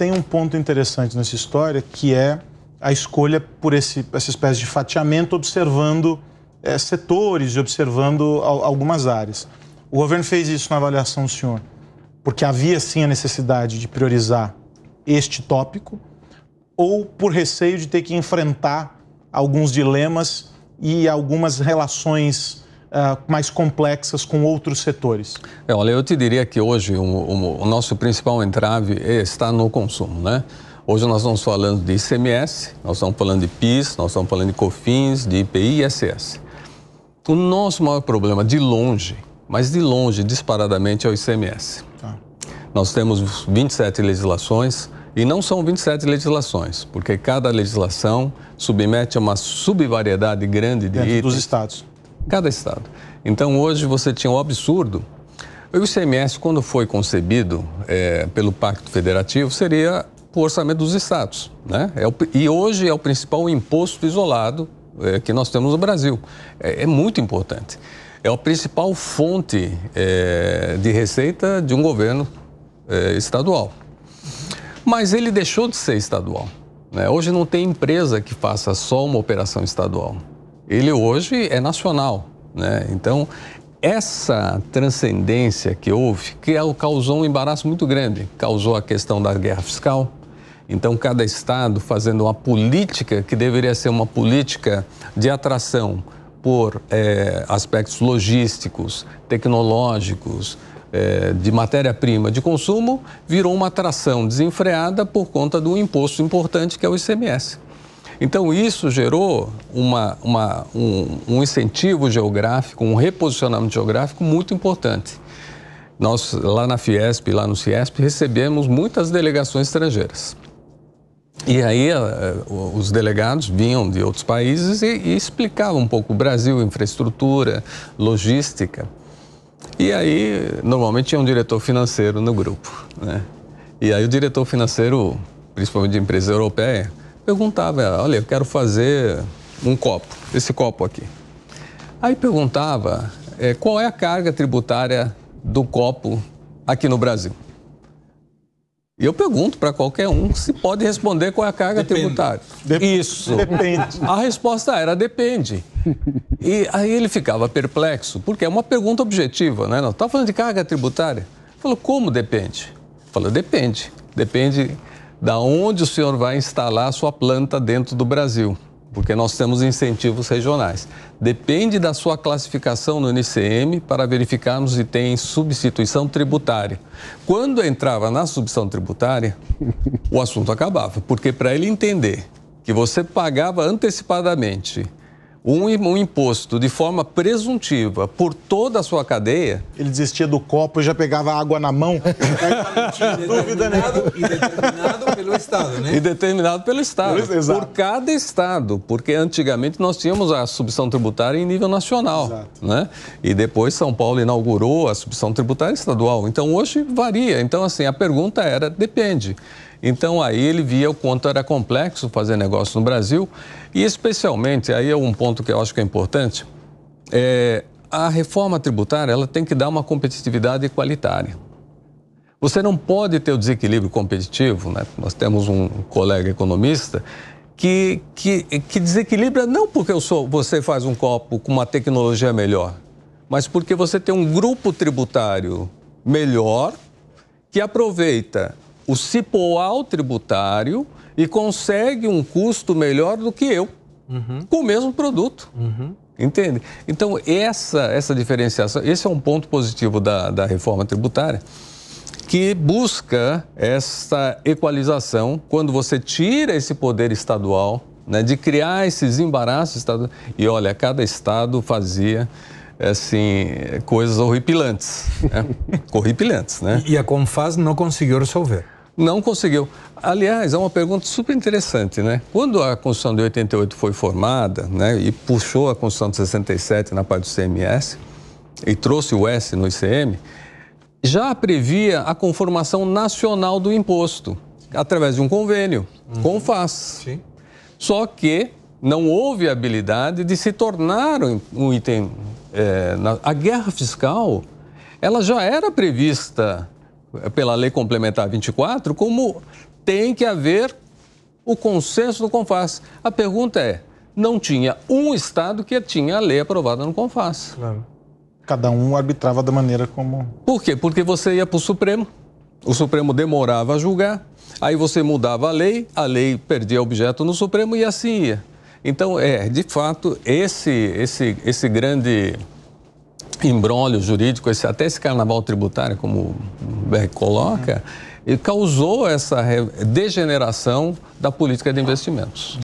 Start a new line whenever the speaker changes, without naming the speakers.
tem um ponto interessante nessa história, que é a escolha por esse, essa espécie de fatiamento, observando é, setores e observando a, algumas áreas. O governo fez isso na avaliação do senhor, porque havia sim a necessidade de priorizar este tópico, ou por receio de ter que enfrentar alguns dilemas e algumas relações uh, mais complexas com outros setores?
É, olha, eu te diria que hoje o, o, o nosso principal entrave está no consumo, né? Hoje nós estamos falando de ICMS, nós estamos falando de PIS, nós estamos falando de COFINS, de IPI e ISS. O nosso maior problema, de longe, mas de longe, disparadamente, é o ICMS. Tá. Nós temos 27 legislações, e não são 27 legislações, porque cada legislação submete a uma subvariedade grande de
Dentro itens. dos estados.
Cada estado. Então, hoje você tinha um absurdo. O ICMS, quando foi concebido é, pelo Pacto Federativo, seria o orçamento dos estados. Né? É o, e hoje é o principal imposto isolado é, que nós temos no Brasil. É, é muito importante. É a principal fonte é, de receita de um governo é, estadual. Mas ele deixou de ser estadual. Né? Hoje não tem empresa que faça só uma operação estadual. Ele hoje é nacional. Né? Então, essa transcendência que houve, que causou um embaraço muito grande, causou a questão da guerra fiscal. Então, cada estado fazendo uma política que deveria ser uma política de atração por é, aspectos logísticos, tecnológicos, é, de matéria-prima de consumo virou uma atração desenfreada por conta do imposto importante que é o ICMS. Então, isso gerou uma, uma, um, um incentivo geográfico, um reposicionamento geográfico muito importante. Nós, lá na Fiesp, lá no Ciesp, recebemos muitas delegações estrangeiras. E aí eh, os delegados vinham de outros países e, e explicavam um pouco o Brasil, infraestrutura, logística. E aí, normalmente tinha um diretor financeiro no grupo, né? E aí o diretor financeiro, principalmente de empresa europeia, perguntava, olha, eu quero fazer um copo, esse copo aqui. Aí perguntava, é, qual é a carga tributária do copo aqui no Brasil? E eu pergunto para qualquer um se pode responder qual é a carga depende. tributária.
Dep Isso.
Depende. A resposta era depende. E aí ele ficava perplexo, porque é uma pergunta objetiva, né? Não está falando de carga tributária. Falou, como depende? Falou, depende. Depende da onde o senhor vai instalar a sua planta dentro do Brasil porque nós temos incentivos regionais. Depende da sua classificação no NCM para verificarmos se tem substituição tributária. Quando entrava na substituição tributária, o assunto acabava, porque para ele entender que você pagava antecipadamente um, um, imposto de forma presuntiva por toda a sua cadeia.
Ele desistia do copo e já pegava água na mão.
não tinha dúvida nenhuma. E determinado pelo Estado, né?
E determinado pelo Estado. Exato. Por cada Estado. Porque antigamente nós tínhamos a subção tributária em nível nacional. Exato. Né? E depois São Paulo inaugurou a subção tributária estadual. Então hoje varia. Então, assim, a pergunta era: depende. Então aí ele via o quanto era complexo fazer negócio no Brasil e especialmente, aí é um ponto que eu acho que é importante, é, a reforma tributária ela tem que dar uma competitividade igualitária. Você não pode ter o desequilíbrio competitivo, né? nós temos um colega economista que, que, que desequilibra não porque eu sou, você faz um copo com uma tecnologia melhor, mas porque você tem um grupo tributário melhor que aproveita o cipoal tributário e consegue um custo melhor do que eu, uhum. com o mesmo produto. Uhum. Entende? Então, essa, essa diferenciação, esse é um ponto positivo da, da reforma tributária, que busca essa equalização quando você tira esse poder estadual, né, de criar esses embaraços estaduais. E olha, cada estado fazia assim, coisas horripilantes, né? horripilantes, né?
E a Confaz não conseguiu resolver.
Não conseguiu. Aliás, é uma pergunta super interessante, né? Quando a Constituição de 88 foi formada, né, e puxou a Constituição de 67 na parte do CMS e trouxe o S no ICM, já previa a conformação nacional do imposto através de um convênio, uhum. com FAS. Sim. Só que não houve habilidade de se tornar um item. É, na, a guerra fiscal, ela já era prevista pela Lei Complementar 24 como tem que haver o consenso do CONFAS. A pergunta é: não tinha um Estado que tinha a lei aprovada no CONFAS.
Claro. Cada um arbitrava da maneira como.
Por quê? Porque você ia para o Supremo, o Supremo demorava a julgar, aí você mudava a lei, a lei perdia objeto no Supremo e assim ia. Então, é, de fato, esse, esse, esse grande embrólio jurídico, esse, até esse carnaval tributário, como o Berg coloca, causou essa degeneração da política de investimentos.